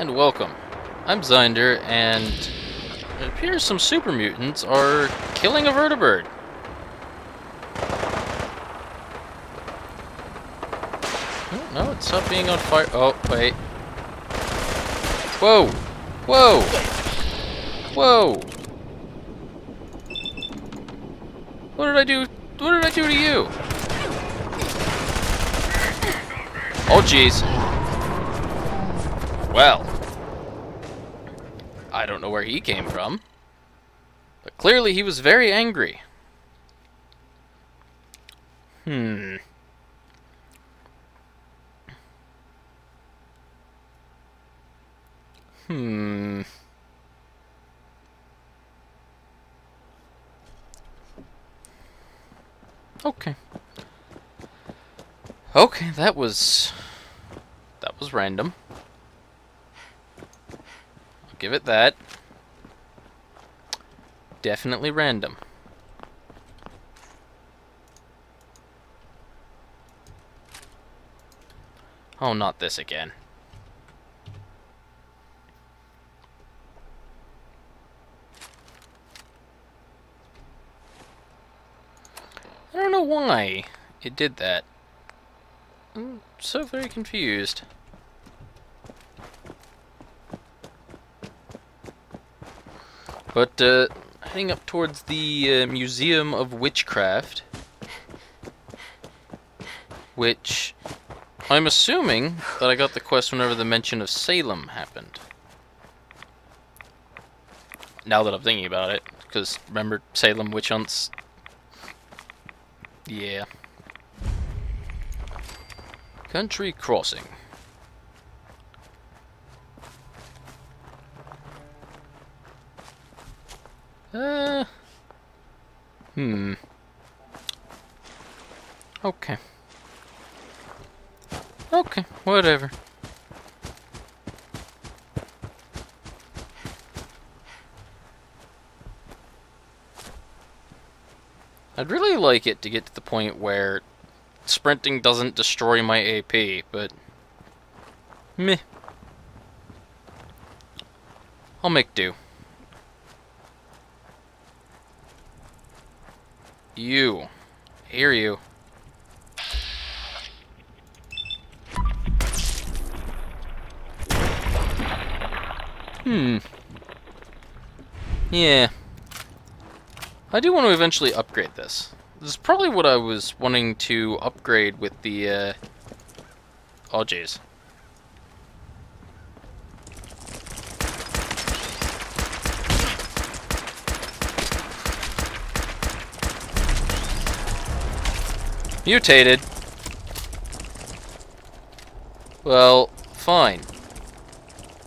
and welcome. I'm Zeinder, and it appears some super mutants are killing a vertibird. Oh, no, it's not being on fire. Oh, wait. Whoa! Whoa! Whoa! What did I do? What did I do to you? Oh, jeez. Well. I don't know where he came from. But clearly he was very angry. Hmm. Hmm. Okay. Okay, that was... That was random. Give it that. Definitely random. Oh, not this again. I don't know why it did that. I'm so very confused. But, uh, heading up towards the uh, Museum of Witchcraft, which I'm assuming that I got the quest whenever the mention of Salem happened. Now that I'm thinking about it, because remember Salem witch hunts? Yeah. County Crossing. Uh. Hmm. Okay. Okay, whatever. I'd really like it to get to the point where sprinting doesn't destroy my AP, but meh. I'll make do. You. I hear you. Hmm. Yeah. I do want to eventually upgrade this. This is probably what I was wanting to upgrade with the, uh... Oh, jeez. Mutated. Well, fine.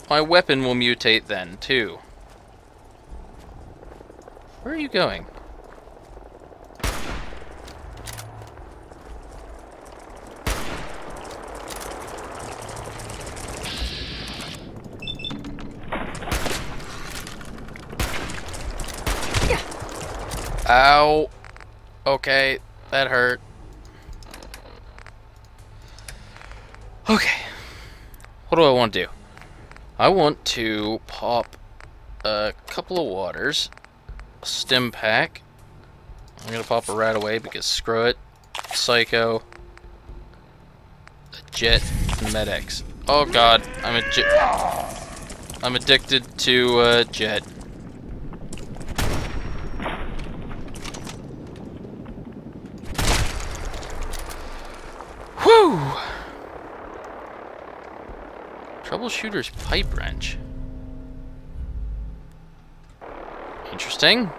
My weapon will mutate then, too. Where are you going? Ow. Okay, that hurt. Okay. What do I want to do? I want to pop a couple of waters, a Stimpak. I'm gonna pop it right away because screw it. Psycho, a jet, Med-X. Oh god, I'm a. I'm addicted to uh, jet. Whew! Troubleshooter's pipe wrench. Interesting.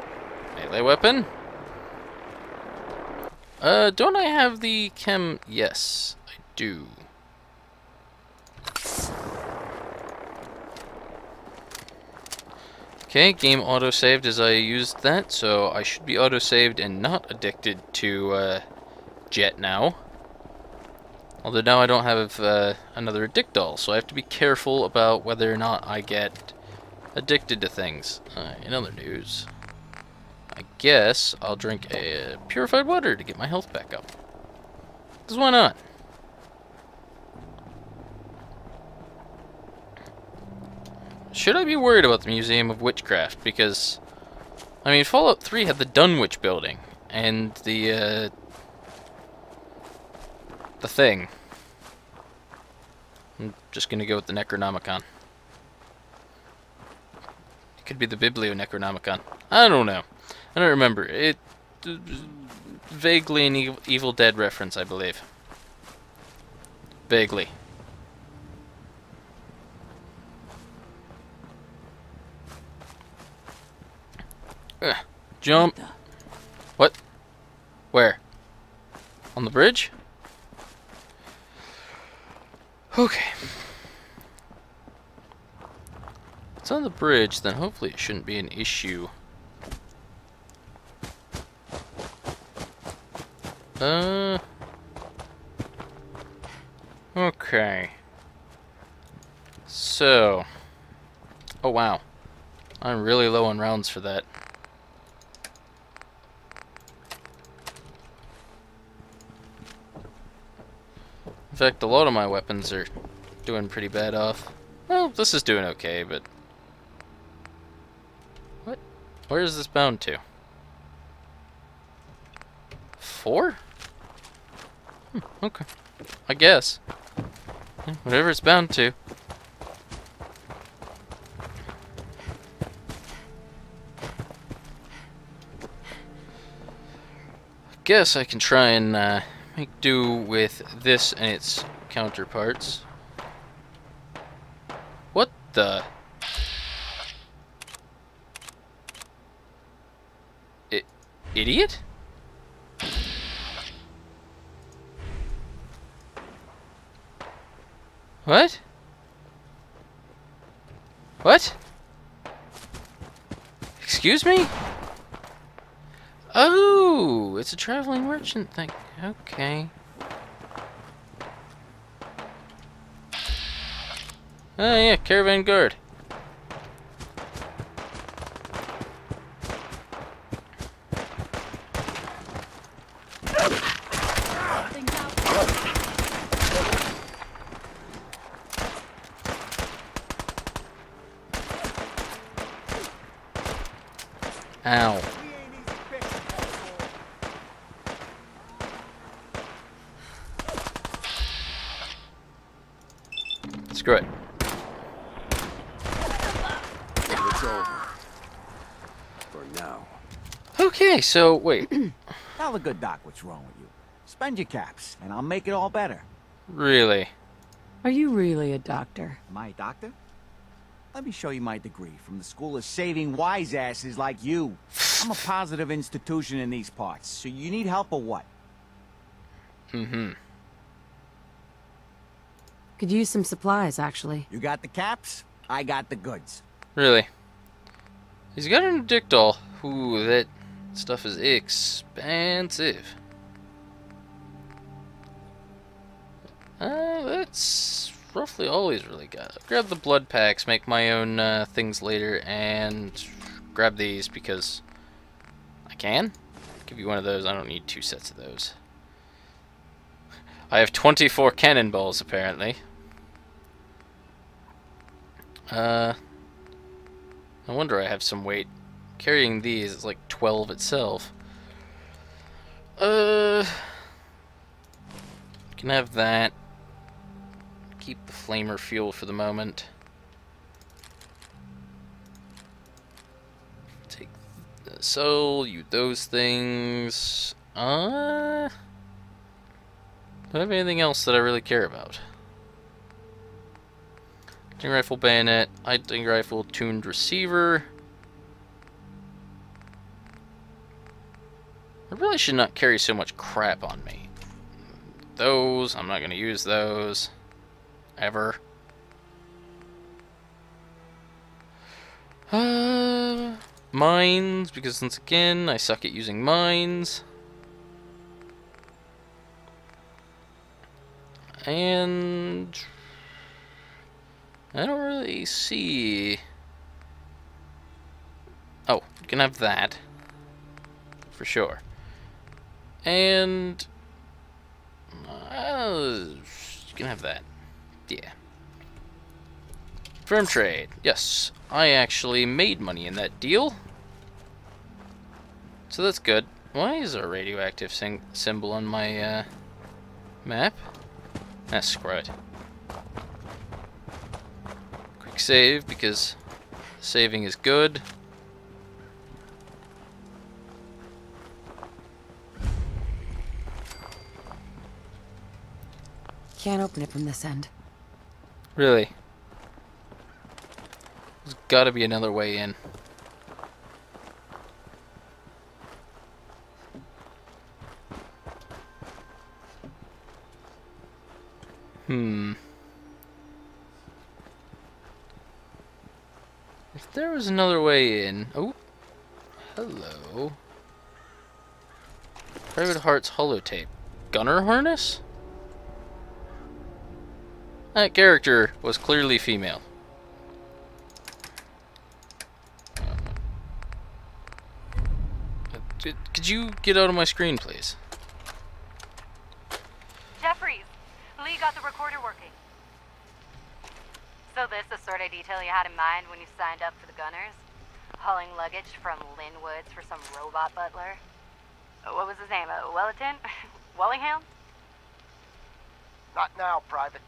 Melee weapon. Uh, don't I have the chem? Yes, I do. Okay, game auto-saved as I used that, so I should be auto-saved and not addicted to uh, Jet now. Although now I don't have uh, another Addictol, so I have to be careful about whether or not I get addicted to things. Uh, in other news, I guess I'll drink a purified water to get my health back up. Because why not? should I be worried about the Museum of Witchcraft? Because, I mean, Fallout 3 had the Dunwich building, and the, uh, the thing. I'm just gonna go with the Necronomicon. It could be the Biblio Necronomicon. I don't know. I don't remember. It vaguely an Evil, Evil Dead reference, I believe. Vaguely. Ugh. Jump. What? Where? On the bridge? Okay. It's on the bridge, then hopefully it shouldn't be an issue. Uh. Okay. So. Oh, wow. I'm really low on rounds for that. Fact, a lot of my weapons are doing pretty bad off. Well, this is doing okay, but... What? Where is this bound to? Four? Hmm, okay. I guess. Whatever it's bound to. Guess I can try and uh, make do with this and its counterparts. What the? I idiot? What? What? Excuse me? Oh, it's a traveling merchant thing. Okay. Oh yeah, caravan guard. Ow. Screw it. It's over. For now. Okay, so wait. Tell the good doc what's wrong with you. Spend your caps, and I'll make it all better. really? Are you really a doctor? Am I a doctor? Let me show you my degree from the School of Saving Wise Asses like you. I'm a positive institution in these parts, so you need help or what? Mm-hmm. Could use some supplies, actually. You got the caps, I got the goods. Really? He's got Addictol. Ooh, that stuff is expensive. Uh, that's roughly all he's really got. I'll grab the blood packs, make my own uh, things later, and grab these because I can. give you one of those. I don't need two sets of those. I have 24 cannonballs, apparently. Uh, no wonder I have some weight. Carrying these is like 12 itself. Uh, can have that. Keep the flamer fuel for the moment. Take the soul, you those things. Uh, don't have anything else that I really care about. Hunting rifle bayonet, hunting rifle tuned receiver. I really should not carry so much crap on me. Those, I'm not going to use those. Ever. Uh, mines, because once again, I suck at using mines. And... I don't really see... Oh, you can have that. For sure. And... Uh, you can have that. Yeah. Firm trade. Yes, I actually made money in that deal. So that's good. Why is there a radioactive symbol on my uh, map? Ah, screw it. Quick save because saving is good. Can't open it from this end. Really? There's gotta be another way in. Hmm. If there was another way in... Oh. Hello. Private Heart's holotape. Gunner harness? That character was clearly female. Uh, Could, you get out of my screen, please? Jeffries, Lee got the recorder working. So this the sort of detail you had in mind when you signed up for the Gunners? Hauling luggage from Lynn Woods for some robot butler? Uh, What was his name? Uh, Wellerton? Wellingham? Not now, Private.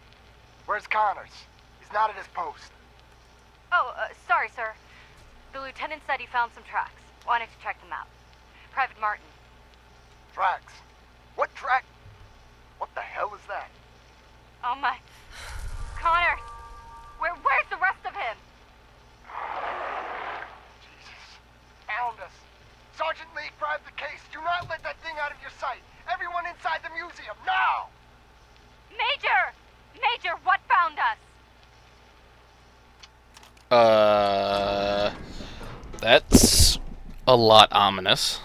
Where's Connors? He's not at his post. Oh, uh, sorry, sir. The lieutenant said he found some tracks. Wanted to check them out. Private Martin. Tracks. What track? What the hell is that? Oh my. Connor! Where, where's the rest of him? Jesus. Found us. Sergeant Lee, grab the case. Do not let that thing out of your sight. Everyone inside the museum, now! Major! Major, what found us? Uh, that's a lot ominous.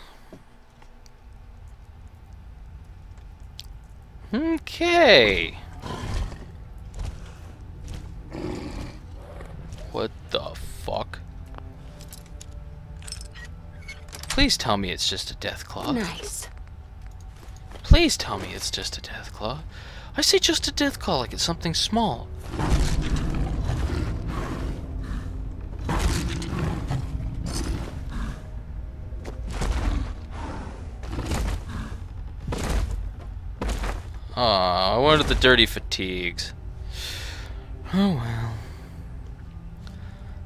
Okay. What the fuck? Please tell me it's just a Deathclaw. Nice. Please tell me it's just a Deathclaw. I say just a Deathclaw like it's something small. Aw, I wanted the dirty fatigues. Oh well.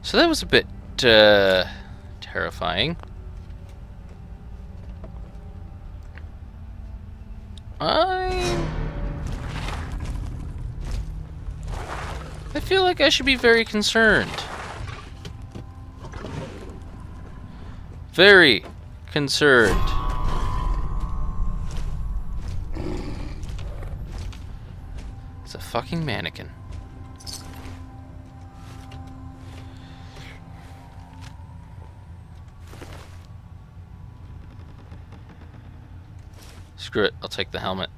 So that was a bit, uh, terrifying. I... I feel like I should be very concerned. Very concerned. It's a fucking mannequin. Screw it, I'll take the helmet.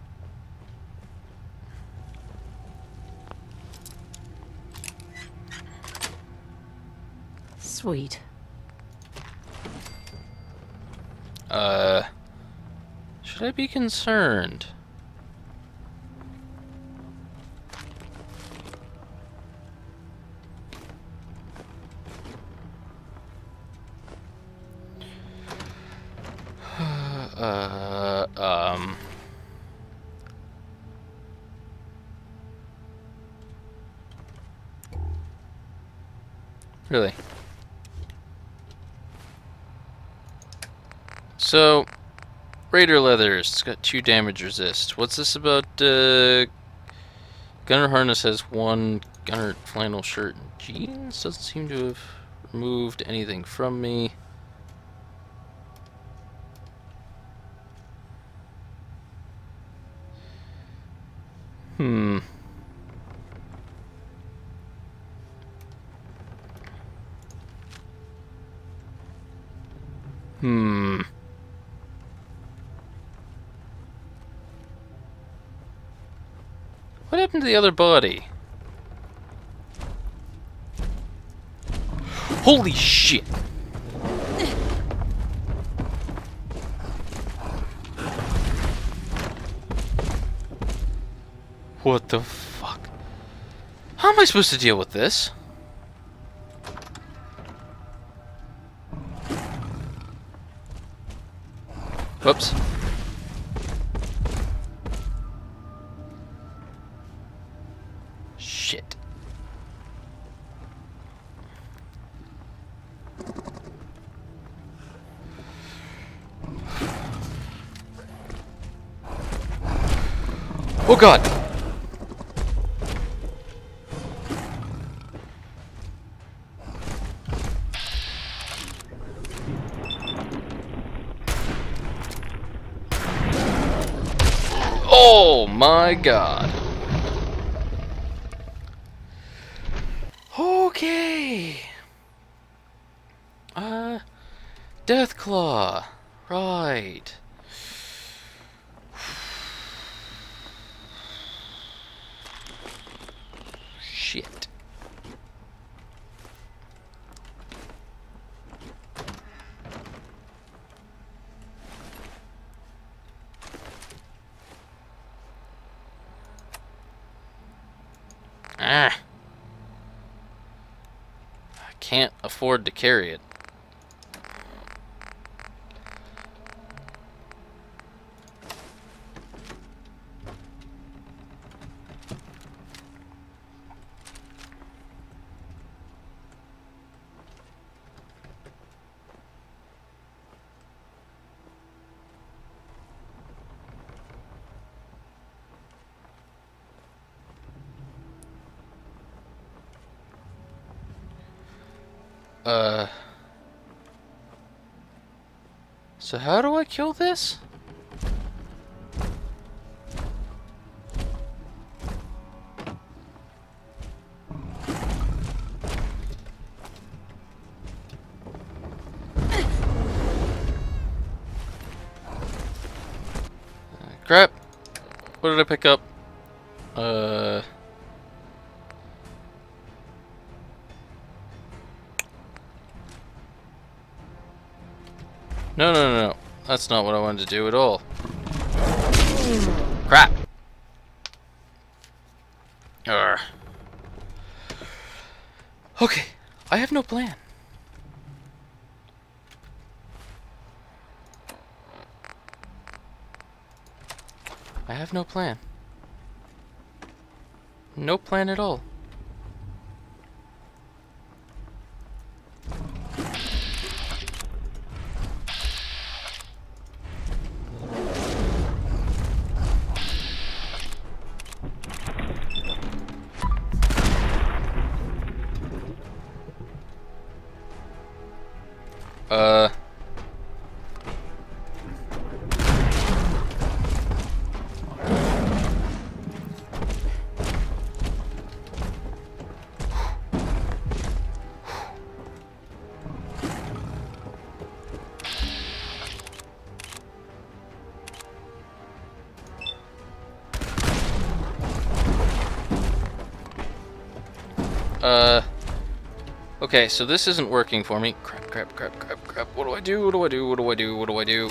Sweet. Uh, should I be concerned? So, Raider Leathers, it's got two damage resist. What's this about, uh... Gunner Harness has one Gunner flannel shirt and jeans? Doesn't seem to have removed anything from me. Hmm. the other body? Holy shit! What the fuck? How am I supposed to deal with this? Whoops. God! Oh my god. Okay. Uh, Deathclaw. Right. Shit. Ah. I can't afford to carry it. Uh. So how do I kill this? Crap. What did I pick up? Uh. That's not what I wanted to do at all. Crap. Urgh. Okay, I have no plan. I have no plan. No plan at all. Okay, so this isn't working for me. Crap, crap, crap, crap, crap. What do I do? What do I do? What do I do? What do I do?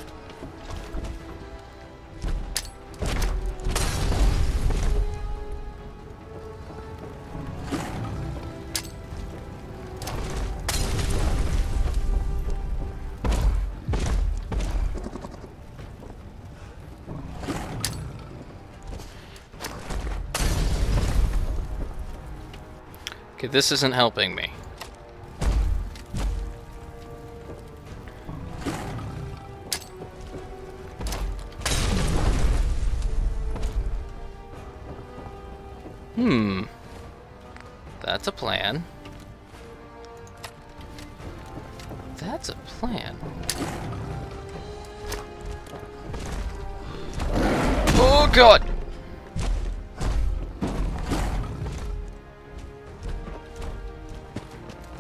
Okay, this isn't helping me.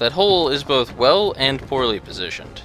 That hole is both well and poorly positioned.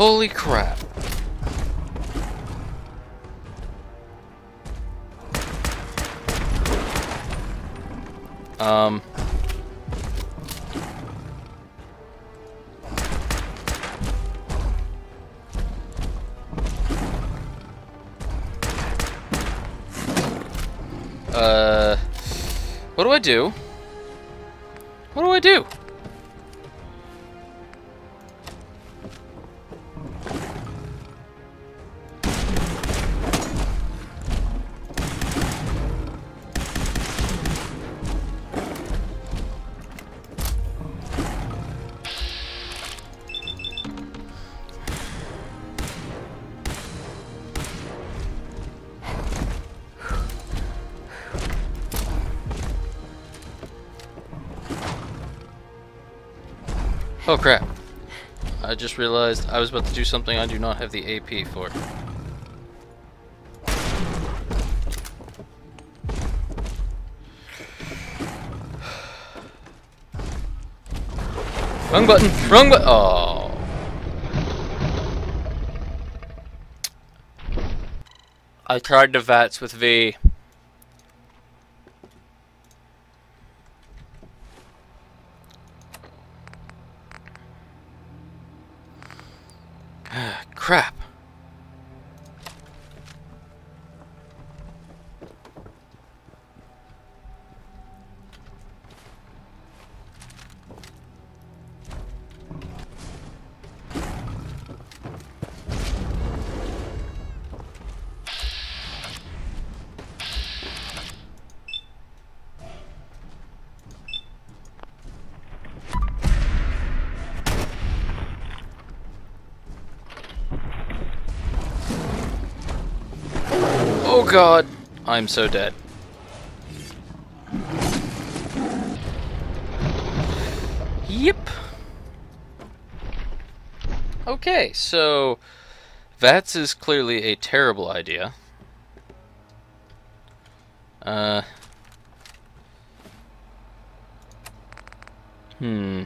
Holy crap. Um. Uh, what do I do? What do I do? Oh crap. I just realized I was about to do something I do not have the AP for. Wrong button! Wrong button! Oh. I tried the VATS with V. Oh god! I'm so dead. Yep. Okay, so VATS is clearly a terrible idea. Uh. Hmm.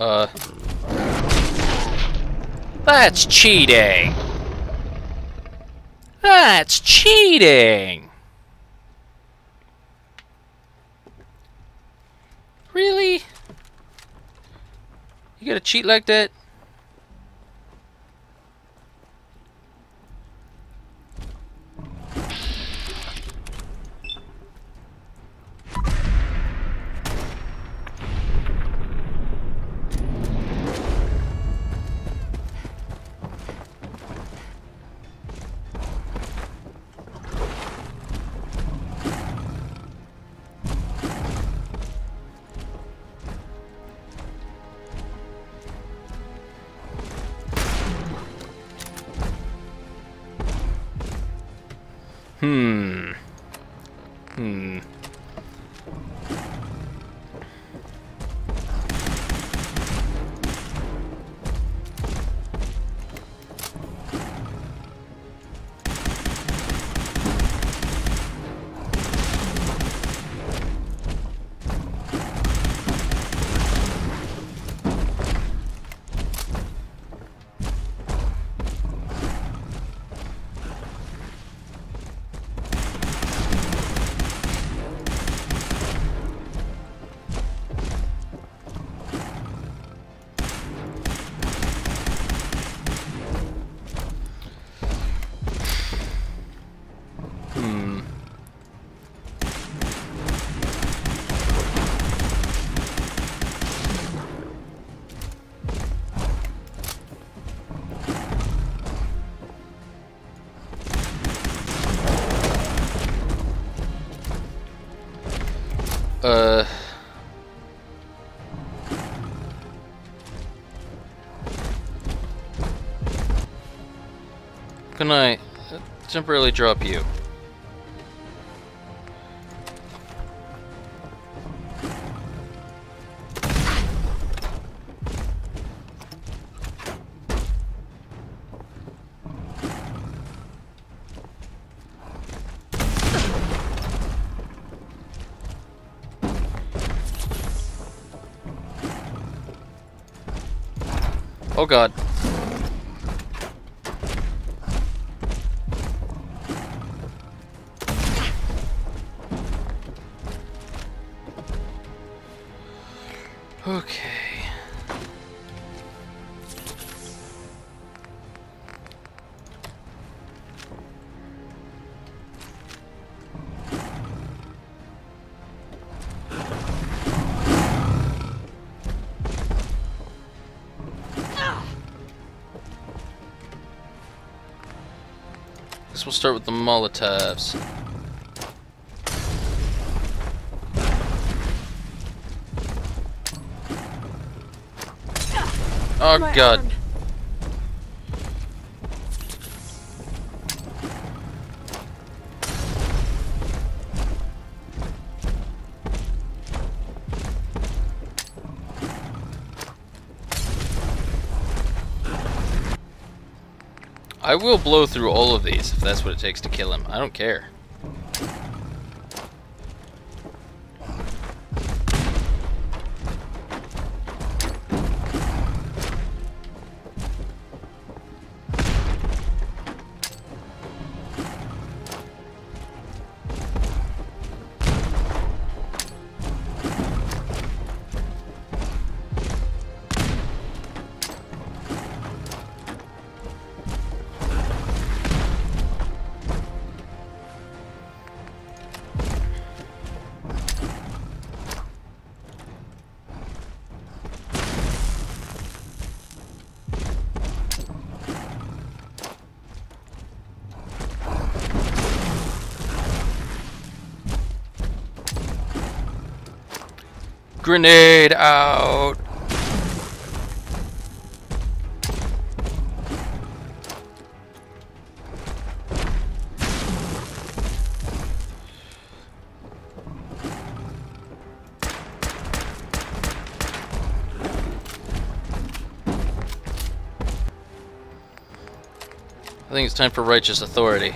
Uh. That's cheating! That's cheating! Really? You gotta cheat like that? Can I uh, temporarily drop you? Oh god. Start with the Molotovs. Oh My god. arm. I will blow through all of these if that's what it takes to kill him. I don't care. Grenade out! I think it's time for righteous authority.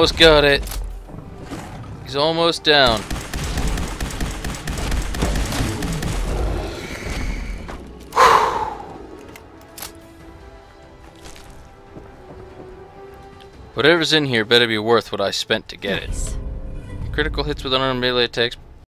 Almost got it. He's almost down. Whatever's in here better be worth what I spent to get it. Critical hits with unarmed melee attacks